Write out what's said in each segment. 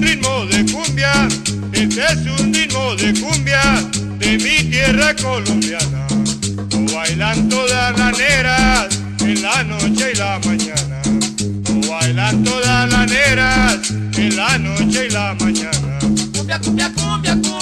ritmo de cumbia, este es un ritmo de cumbia de mi tierra colombiana. Lo bailan todas las neras en la noche y la mañana. Lo bailan todas las neras en la noche y la mañana. Cumbia, cumbia, cumbia, cumbia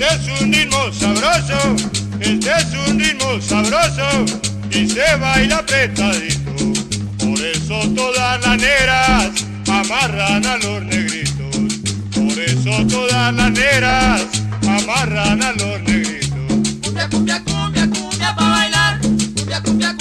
Este es un ritmo sabroso, este es un ritmo sabroso y se baila apretadito. Por eso todas las neras amarran a los negritos. Por eso todas las neras amarran a los negritos. cumbia